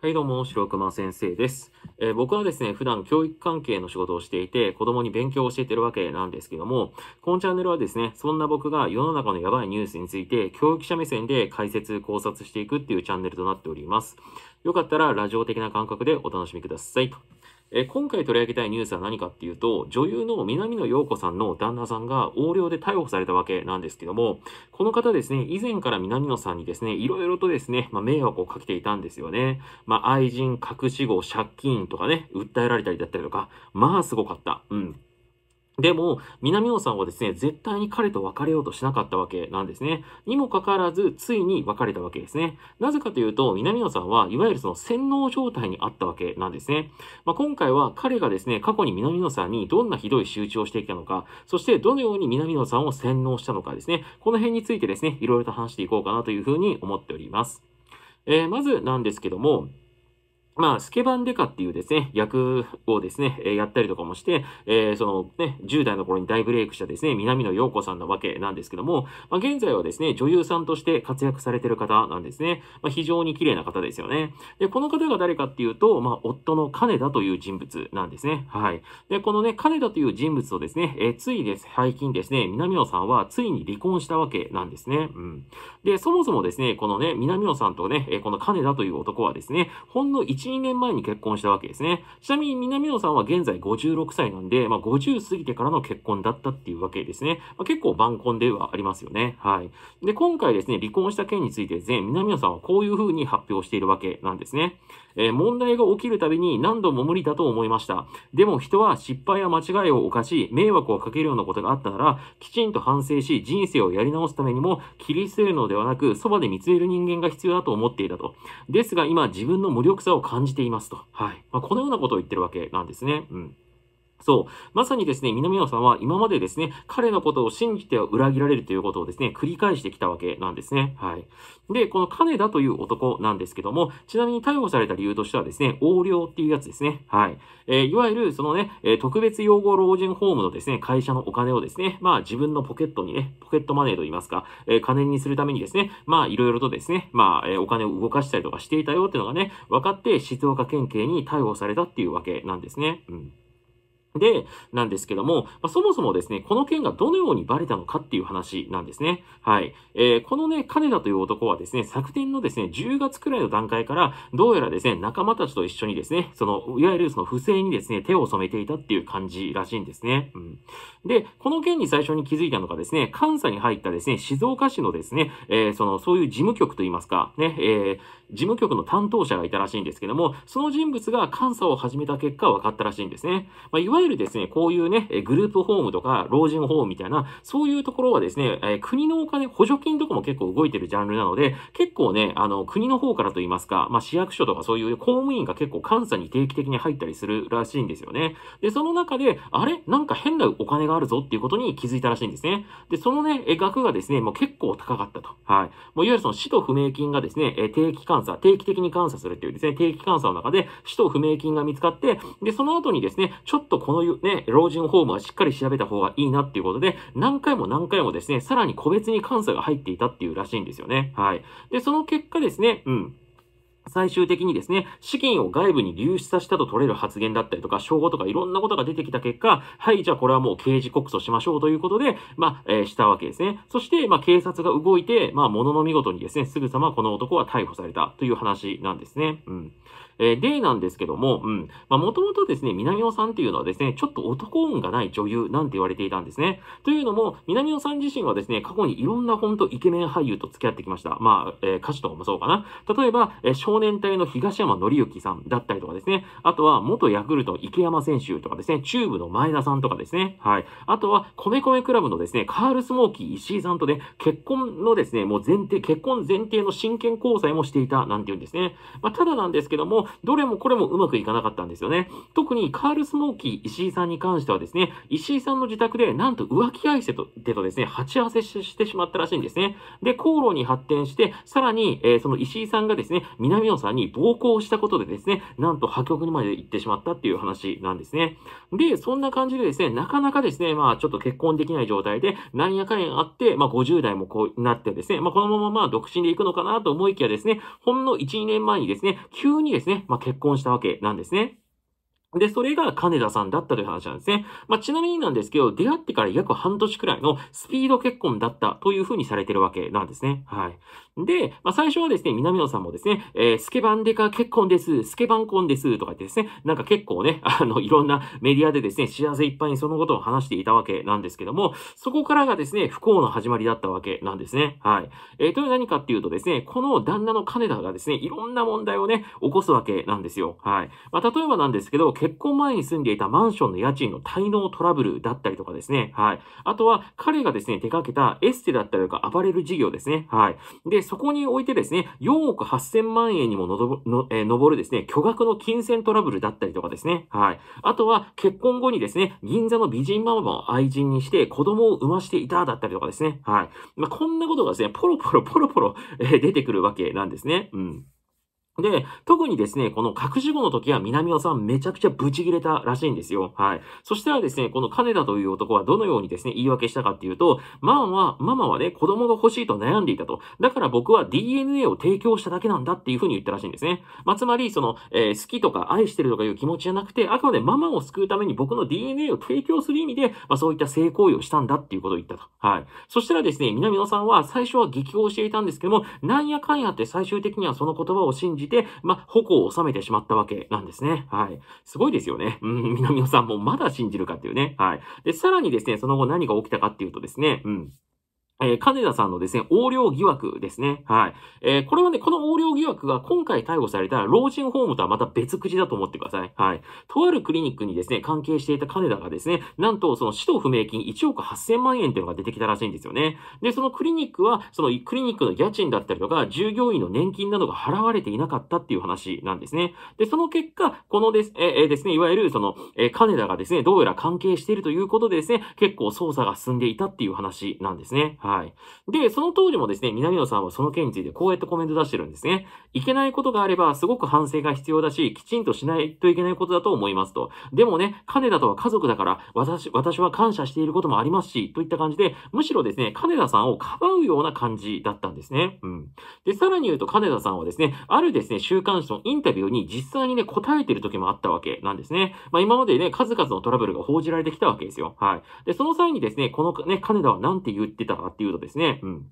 はい、どうも、白熊先生です、えー僕はですね、普段教育関係の仕事をしていて、子供に勉強を教えてるわけなんですけども、このチャンネルはですね、そんな僕が世の中のやばいニュースについて、教育者目線で解説、考察していくっていうチャンネルとなっております。よかったら、ラジオ的な感覚でお楽しみください。え今回取り上げたいニュースは何かっていうと、女優の南野陽子さんの旦那さんが横領で逮捕されたわけなんですけども、この方ですね、以前から南野さんにですね、いろいろとですね、まあ、迷惑をかけていたんですよね。まあ、愛人、隠し子、借金とかね、訴えられたりだったりとか、まあ、すごかった。うん。でも、南野さんはですね、絶対に彼と別れようとしなかったわけなんですね。にもかかわらず、ついに別れたわけですね。なぜかというと、南野さんはいわゆるその洗脳状態にあったわけなんですね。まあ、今回は彼がですね、過去に南野さんにどんなひどい仕打ちをしてきたのか、そしてどのように南野さんを洗脳したのかですね、この辺についてですね、いろいろと話していこうかなというふうに思っております。えーまずなんですけども、まあ、スケバンデカっていうですね、役をですね、えやったりとかもして、えーそのね、10代の頃に大ブレイクしたですね、南野陽子さんなわけなんですけども、まあ、現在はですね、女優さんとして活躍されてる方なんですね。まあ、非常に綺麗な方ですよね。で、この方が誰かっていうと、まあ、夫の金田という人物なんですね。はい。で、このね、金田という人物とですね、えーついです、最近ですね、南野さんはついに離婚したわけなんですね。うん。で、そもそもですね、このね、南野さんとね、えこの金田という男はですね、ほんの1、2年前に結婚したわけですね。ちなみに南野さんは現在56歳なんで、まあ、50過ぎてからの結婚だったっていうわけですね。まあ、結構晩婚ではありますよね。はい。で、今回ですね、離婚した件についてですね、南野さんはこういう風に発表しているわけなんですね。えー問題が起きるたびに何度も無理だと思いました。でも人は失敗や間違いを犯し、迷惑をかけるようなことがあったなら、きちんと反省し、人生をやり直すためにも、切り捨てるのではなく、そばで見つめる人間が必要だと思っていたと。ですが今、自分の無力さを感感じていますと。はい。まあ、このようなことを言ってるわけなんですね。うん。そう。まさにですね、南野さんは今までですね、彼のことを信じては裏切られるということをですね、繰り返してきたわけなんですね。はい。で、この金田という男なんですけども、ちなみに逮捕された理由としてはですね、横領っていうやつですね。はい。えーいわゆる、そのね、え特別養護老人ホームのですね、会社のお金をですね、まあ自分のポケットにね、ポケットマネーと言いますか、えー金にするためにですね、まあいろいろとですね、まあ、えーお金を動かしたりとかしていたよっていうのがね、分かって静岡県警に逮捕されたっていうわけなんですね。うん。で、なんですけども、まあ、そもそもですね、この件がどのようにバレたのかっていう話なんですね。はい。えーこのね、金田という男はですね、昨年のですね、10月くらいの段階から、どうやらですね、仲間たちと一緒にですね、その、いわゆるその不正にですね、手を染めていたっていう感じらしいんですね。うん。で、この件に最初に気づいたのがですね、監査に入ったですね、静岡市のですね、えーその、そういう事務局といいますか、ね、えー事務局の担当者がいたらしいんですけども、その人物が監査を始めた結果分かったらしいんですね。まあ、いわゆるですね、こういうね、グループホームとか、老人ホームみたいな、そういうところはですね、え国のお金、補助金とかも結構動いてるジャンルなので、結構ね、あの、国の方からといいますか、まあ、市役所とかそういう公務員が結構監査に定期的に入ったりするらしいんですよね。で、その中で、あれ？なんか変なお金があるぞっていうことに気づいたらしいんですね。で、そのね、額がですね、もう結構高かったと。はい。もういわゆるその使途不明金がですね、定期監査、定期的に監査するっていうですね、定期監査の中で使途不明金が見つかって、で、その後にですね、ちょっとこのね、老人ホームはしっかり調べた方がいいなっていうことで、何回も何回もですね、さらに個別に監査が入っていたっていうらしいんですよね。はい。で、その結果ですね、うん。最終的にですね、資金を外部に流出させたと取れる発言だったりとか、証拠とかいろんなことが出てきた結果、はい、じゃあこれはもう刑事告訴しましょうということで、まあ、えーしたわけですね。そして、まあ、警察が動いて、まあ、ものの見事にですね、すぐさまこの男は逮捕されたという話なんですね。うん。えーで、なんですけども、うん。まあ、もともとですね、南尾さんっていうのはですね、ちょっと男運がない女優なんて言われていたんですね。というのも、南尾さん自身はですね、過去にいろんな本当イケメン俳優と付き合ってきました。まあ、えー歌手とかもそうかな。例えば、えー少年隊の東山紀之さんだったりとかですね。あとは、元ヤクルト池山選手とかですね、チューブの前田さんとかですね。はい。あとは、米米クラブのですね、カールスモーキー石井さんとね、結婚のですね、もう前提、結婚前提の真剣交際もしていたなんていうんですね。まあ、ただなんですけども、どれもこれもうまくいかなかったんですよね。特にカールスモーキー石井さんに関してはですね、石井さんの自宅でなんと浮気相手と手とですね、鉢合わせしてしまったらしいんですね。で、口論に発展して、さらに、えーその石井さんがですね、南ヨンさんに暴行したことでですね、なんと破局にまで行ってしまったっていう話なんですね。で、そんな感じでですね、なかなかですね、まあちょっと結婚できない状態で、なんやかんやあって、まあ50代もこうなってですね、まあこのまままあ独身で行くのかなと思いきやですね、ほんの1、2年前にですね、急にですね、まあ結婚したわけなんですね。で、それが金田さんだったという話なんですね。まあ、ちなみになんですけど、出会ってから約半年くらいのスピード結婚だったというふうにされてるわけなんですね。はい。で、まあ、最初はですね、南野さんもですね、えー、スケバンデカ結婚です、スケバン婚ですとか言ってですね、なんか結構ね、あの、いろんなメディアでですね、幸せいっぱいにそのことを話していたわけなんですけども、そこからがですね、不幸の始まりだったわけなんですね。はい。えー、という何かっていうとですね、この旦那の金田がですね、いろんな問題をね、起こすわけなんですよ。はい。まあ、例えばなんですけど、結婚前に住んでいたマンションの家賃の滞納トラブルだったりとかですね、はい。あとは、彼がですね、手掛けたエステだったりとかアパレル事業ですね、はい。で、そこにおいてですね、4億8000万円にもの、えー、上るですね、巨額の金銭トラブルだったりとかですね。はい。あとは、結婚後にですね、銀座の美人ママを愛人にして子供を産ましていただったりとかですね。はい。まあ、こんなことがですね、ポロポロポロポロ、えー、出てくるわけなんですね。うん。で、特にですね、この隠し子の時は南尾さんめちゃくちゃブチ切れたらしいんですよ。はい。そしたらですね、この金田という男はどのようにですね、言い訳したかっていうと、ママは、ママはね、子供が欲しいと悩んでいたと。だから僕は DNA を提供しただけなんだっていうふうに言ったらしいんですね。まあ、つまり、その、えー、好きとか愛してるとかいう気持ちじゃなくて、あくまでママを救うために僕の DNA を提供する意味で、まあ、そういった性行為をしたんだっていうことを言ったと。はい。そしたらですね、南野さんは最初は激高していたんですけども、なんやかんやって最終的にはその言葉を信じて、まあ、矛を収めてしまったわけなんですね。はい。すごいですよね。うん、南野さんもまだ信じるかっていうね。はい。で、さらにですね、その後何が起きたかっていうとですね、うん。えー、金田さんのですね、横領疑惑ですね。はい。えー、これはね、この横領疑惑が今回逮捕された老人ホームとはまた別口だと思ってください。はい。とあるクリニックにですね、関係していた金田がですね、なんとその使途不明金1億8000万円っていうのが出てきたらしいんですよね。で、そのクリニックは、そのクリニックの家賃だったりとか、従業員の年金などが払われていなかったっていう話なんですね。で、その結果、このです、えー、ですね、いわゆるその、えー、金田がですね、どうやら関係しているということでですね、結構捜査が進んでいたっていう話なんですね。はい。で、その当時もですね、南野さんはその件についてこうやってコメント出してるんですね。いけないことがあれば、すごく反省が必要だし、きちんとしないといけないことだと思いますと。でもね、金田とは家族だから、私、私は感謝していることもありますし、といった感じで、むしろですね、金田さんをかばうような感じだったんですね。うん。で、さらに言うと、金田さんはですね、あるですね、週刊誌のインタビューに実際にね、答えてる時もあったわけなんですね。まあ今までね、数々のトラブルが報じられてきたわけですよ。はい。で、その際にですね、このね、金田は何て言ってたかっていうとですね、うん。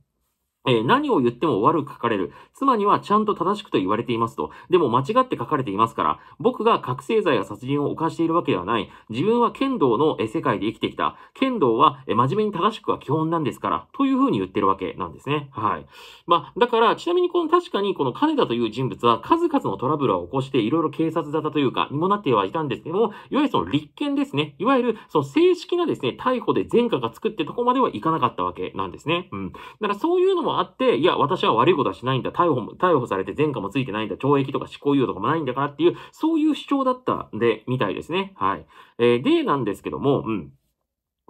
え、何を言っても悪く書かれる。妻にはちゃんと正しくと言われていますと。でも間違って書かれていますから、僕が覚醒剤や殺人を犯しているわけではない。自分は剣道の世界で生きてきた。剣道は真面目に正しくは基本なんですから、というふうに言ってるわけなんですね。はい。まあ、だから、ちなみにこの確かにこの金田という人物は数々のトラブルを起こしていろいろ警察沙汰というか、にもなってはいたんですけども、いわゆるその立件ですね。いわゆるその正式なですね、逮捕で前科がつくってとこまではいかなかったわけなんですね。うん。だからそういうのもあって、いや、私は悪いことはしないんだ。逮捕も、逮捕されて前科もついてないんだ。懲役とか執行猶予とかもないんだからっていう、そういう主張だったんで、みたいですね。はい。えー、で、なんですけども、うん。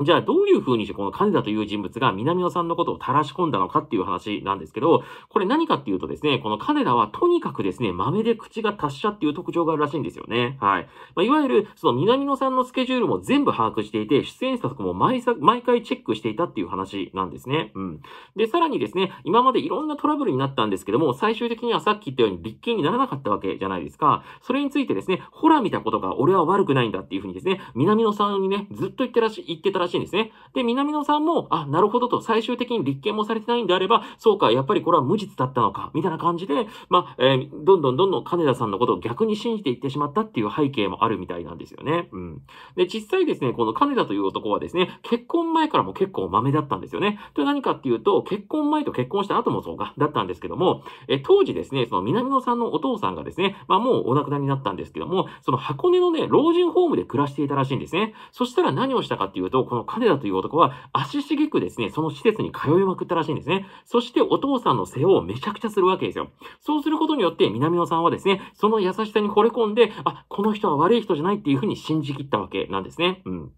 じゃあどういう風にしてこの金田という人物が南野さんのことを垂らし込んだのかっていう話なんですけど、これ何かっていうとですね、この金田はとにかくですね、豆で口が達者っていう特徴があるらしいんですよね。はい。まあ、いわゆる、その南野さんのスケジュールも全部把握していて、出演者とかも毎毎回チェックしていたっていう話なんですね。うん。で、さらにですね、今までいろんなトラブルになったんですけども、最終的にはさっき言ったように立件にならなかったわけじゃないですか。それについてですね、ほら見たことが俺は悪くないんだっていう風にですね、南野さんにね、ずっと言ってらし、言ってたららしいんですね。で、南野さんも、あ、なるほどと、最終的に立件もされてないんであれば、そうか、やっぱりこれは無実だったのか、みたいな感じで、まあ、えー、どんどんどんどん金田さんのことを逆に信じていってしまったっていう背景もあるみたいなんですよね。うん。で、実際ですね、この金田という男はですね、結婚前からも結構豆だったんですよね。と何かっていうと、結婚前と結婚した後もそうか、だったんですけども、え、当時ですね、その南野さんのお父さんがですね、まあもうお亡くなりになったんですけども、その箱根のね、老人ホームで暮らしていたらしいんですね。そしたら何をしたかっていうと、この金田という男は足しげくですね、その施設に通いまくったらしいんですね。そしてお父さんの世話をめちゃくちゃするわけですよ。そうすることによって南野さんはですね、その優しさに惚れ込んで、あ、この人は悪い人じゃないっていうふうに信じきったわけなんですね。うん。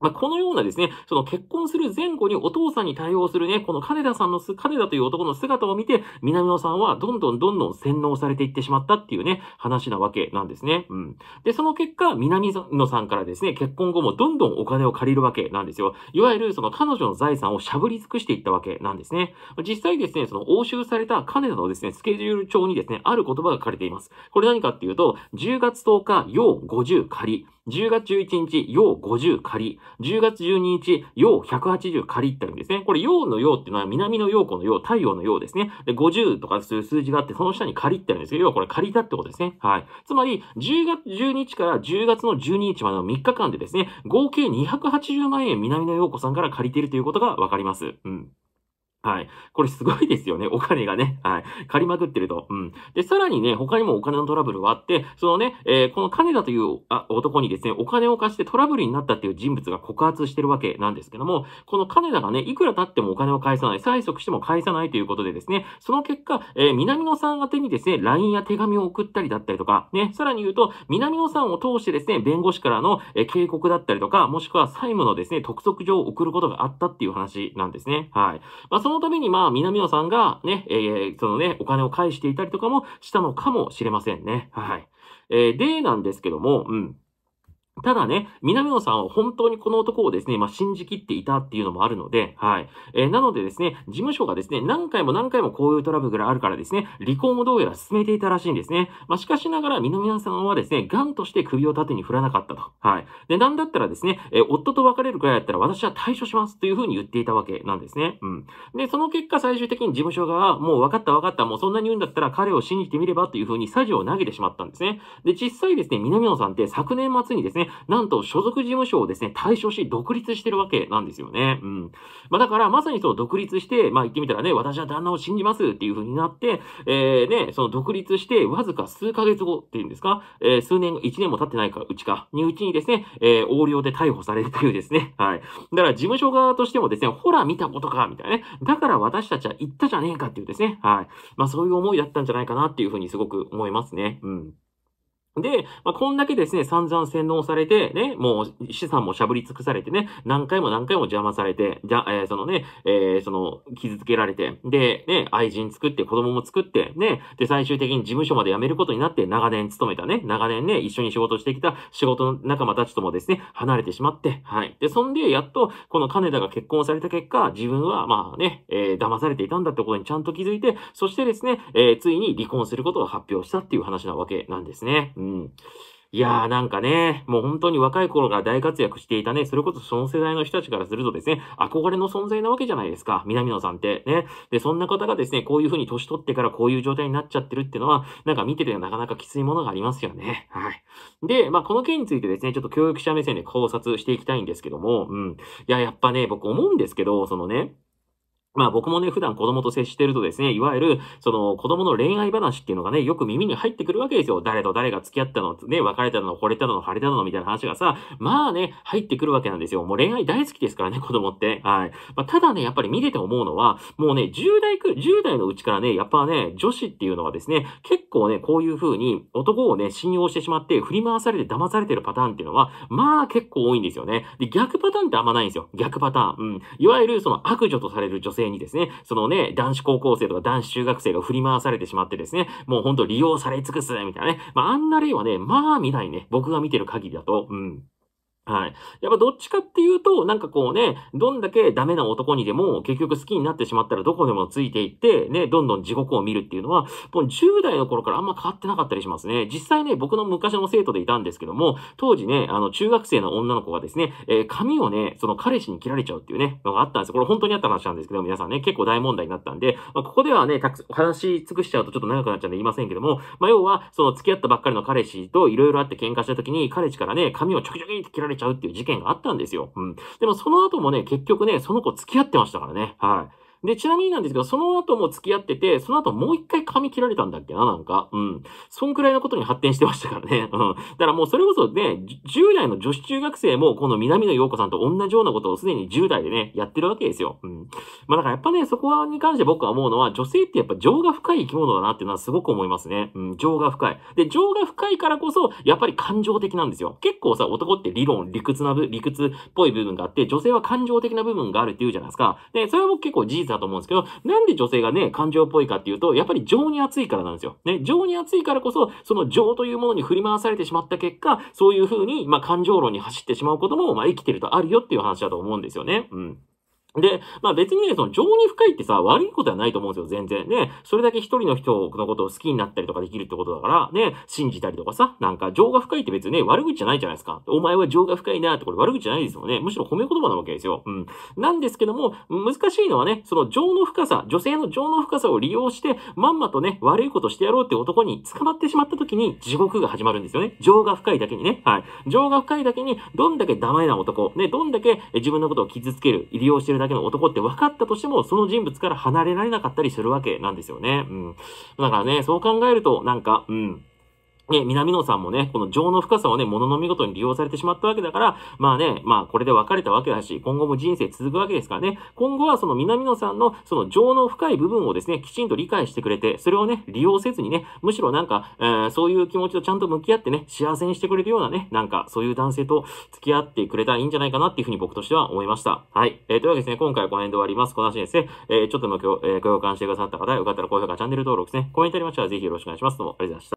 ま、このようなですね、その結婚する前後にお父さんに対応するね、この金田さんの、金田という男の姿を見て、南野さんはどんどんどんどん洗脳されていってしまったっていうね、話なわけなんですね。うん。で、その結果、南野さんからですね、結婚後もどんどんお金を借りるわけなんですよ。いわゆるその彼女の財産をしゃぶり尽くしていったわけなんですね。実際ですね、その押収された金田のですね、スケジュール帳にですね、ある言葉が書かれています。これ何かっていうと、10月10日、要50借り、10月11日、陽50仮。10月12日、陽180仮ってあるんですね。これ、陽の陽っていうのは南の陽子の陽、太陽の陽ですね。で、50とかそういう数字があって、その下に仮ってあるんですけど、要はこれ借りたってことですね。はい。つまり、10月12日から10月の12日までの3日間でですね、合計280万円南の陽子さんから借りているということがわかります。うん。はい。これすごいですよね。お金がね。はい。借りまくってると。うん。で、さらにね、他にもお金のトラブルはあって、そのね、えー、この金田というあ男にですね、お金を貸してトラブルになったっていう人物が告発してるわけなんですけども、この金田がね、いくら経ってもお金を返さない、催促しても返さないということでですね、その結果、えー、南野さん宛てにですね、LINE や手紙を送ったりだったりとか、ね、さらに言うと、南野さんを通してですね、弁護士からの、え、警告だったりとか、もしくは債務のですね、督促状を送ることがあったっていう話なんですね。はい。まあ、のためにまあ、南野さんがね、えー、そのね、お金を返していたりとかもしたのかもしれませんね。はい。えー、で、なんですけども、うん。ただね、南野さんは本当にこの男をですね、まあ、信じきっていたっていうのもあるので、はい。えー、なのでですね、事務所がですね、何回も何回もこういうトラブルがあるからですね、離婚をどうやら進めていたらしいんですね。まあ、しかしながら南野さんはですね、ガンとして首を縦に振らなかったと。はい。で、なんだったらですね、えー、夫と別れるくらいだったら私は対処しますというふうに言っていたわけなんですね。うん。で、その結果最終的に事務所側は、もう分かった分かった、もうそんなに言うんだったら彼を信じてみればというふうにサジを投げてしまったんですね。で、実際ですね、南野さんって昨年末にですね、なんと所属事務所をですね、対処し、独立してるわけなんですよね。うん。まあだから、まさにその独立して、まあ言ってみたらね、私は旦那を信じますっていう風になって、えー、ね、その独立して、わずか数ヶ月後っていうんですか、えー、数年、1年も経ってないか、うちか、にうちにですね、えー、横領で逮捕されるというですね、はい。だから事務所側としてもですね、ほら見たことか、みたいなね。だから私たちは言ったじゃねえかっていうですね、はい。まあそういう思いだったんじゃないかなっていう風にすごく思いますね。うん。で、まあ、こんだけですね、散々洗脳されて、ね、もう資産もしゃぶり尽くされてね、何回も何回も邪魔されて、じゃ、えー、そのね、えー、その、傷つけられて、で、ね、愛人作って子供も作って、ね、で、最終的に事務所まで辞めることになって、長年勤めたね、長年ね、一緒に仕事してきた仕事の仲間たちともですね、離れてしまって、はい。で、そんで、やっと、この金田が結婚された結果、自分は、まあね、えー、騙されていたんだってことにちゃんと気づいて、そしてですね、えー、ついに離婚することを発表したっていう話なわけなんですね。うん。いやーなんかね、もう本当に若い頃から大活躍していたね、それこそその世代の人たちからするとですね、憧れの存在なわけじゃないですか、南野さんってね。で、そんな方がですね、こういう風に年取ってからこういう状態になっちゃってるっていうのは、なんか見ててなかなかきついものがありますよね。はい。で、まあこの件についてですね、ちょっと教育者目線で考察していきたいんですけども、うん。いや、やっぱね、僕思うんですけど、そのね、まあ僕もね、普段子供と接してるとですね、いわゆる、その子供の恋愛話っていうのがね、よく耳に入ってくるわけですよ。誰と誰が付き合ったの、ね、別れたの、惚れたの、腫れたの、みたいな話がさ、まあね、入ってくるわけなんですよ。もう恋愛大好きですからね、子供って。はい。まあただね、やっぱり見てて思うのは、もうね、10代く、10代のうちからね、やっぱね、女子っていうのはですね、結構ね、こういう風に男をね、信用してしまって、振り回されて騙されてるパターンっていうのは、まあ結構多いんですよね。で、逆パターンってあんまないんですよ。逆パターン。うん。いわゆるその悪女とされる女性にですね、そのね、男子高校生とか男子中学生が振り回されてしまってですね、もうほんと利用され尽くす、みたいなね。まあ、あんな例はね、まあ見ないね。僕が見てる限りだと。うん。はい。やっぱどっちかっていうと、なんかこうね、どんだけダメな男にでも結局好きになってしまったらどこでもついていって、ね、どんどん地獄を見るっていうのは、もう10代の頃からあんま変わってなかったりしますね。実際ね、僕の昔の生徒でいたんですけども、当時ね、あの、中学生の女の子がですね、えー、髪をね、その彼氏に切られちゃうっていうね、のがあったんですよこれ本当にあった話なんですけど、皆さんね、結構大問題になったんで、まあ、ここではね、たく話し尽くしちゃうとちょっと長くなっちゃうんで言いませんけども、まあ、要は、その付き合ったばっかりの彼氏と色々あって喧嘩した時に、彼氏からね、髪をちょきちょきって切られちゃうっていう事件があったんですよ。うん。でもその後もね、結局ね、その子付き合ってましたからね。はい。で、ちなみになんですけど、その後も付き合ってて、その後もう一回髪切られたんだっけな、なんか。うん。そんくらいのことに発展してましたからね。うん。だからもうそれこそね、10代の女子中学生も、この南野陽子さんと同じようなことをすでに10代でね、やってるわけですよ。うん。まあだからやっぱね、そこに関して僕は思うのは、女性ってやっぱ情が深い生き物だなっていうのはすごく思いますね。うん、情が深い。で、情が深いからこそ、やっぱり感情的なんですよ。結構さ、男って理論、理屈な部、理屈っぽい部分があって、女性は感情的な部分があるって言うじゃないですか。で、それは僕結構事実だと思うんですけど、なんで女性がね、感情っぽいかっていうと、やっぱり情に熱いからなんですよ。ね、情に熱いからこそ、その情というものに振り回されてしまった結果、そういうふうに、まあ、感情論に走ってしまうことも、まあ、生きてるとあるよっていう話だと思うんですよね。うん。で、まあ別にね、その情に深いってさ、悪いことはないと思うんですよ、全然。ね、それだけ一人の人のことを好きになったりとかできるってことだから、ね、信じたりとかさ、なんか情が深いって別にね、悪口じゃないじゃないですか。お前は情が深いなってこれ悪口じゃないですよね。むしろ褒め言葉なわけですよ。うん。なんですけども、難しいのはね、その情の深さ、女性の情の深さを利用して、まんまとね、悪いことしてやろうって男に捕まってしまった時に地獄が始まるんですよね。情が深いだけにね。はい。情が深いだけに、どんだけダメな男、ね、どんだけ自分のことを傷つける、利用してるだけの男って分かかったとしても、その人物から離れられなかったりするわけなんですよね。うん。だからね、そう考えると、なんか、うん。ね、南野さんもね、この情の深さをね、もの見事に利用されてしまったわけだから、まあね、まあこれで別れたわけだし、今後も人生続くわけですからね、今後はその南野さんのその情の深い部分をですね、きちんと理解してくれて、それをね、利用せずにね、むしろなんか、えー、そういう気持ちとちゃんと向き合ってね、幸せにしてくれるようなね、なんかそういう男性と付き合ってくれたらいいんじゃないかなっていうふうに僕としては思いました。はい。えー、というわけですね、今回はこの辺で終わります。この話ですね、えー、ちょっとのご、えー、ご共感してくださった方、よかったら高評価、チャンネル登録ですね、コメントありましたらぜひよろしくお願いします。どうもありがとうございました。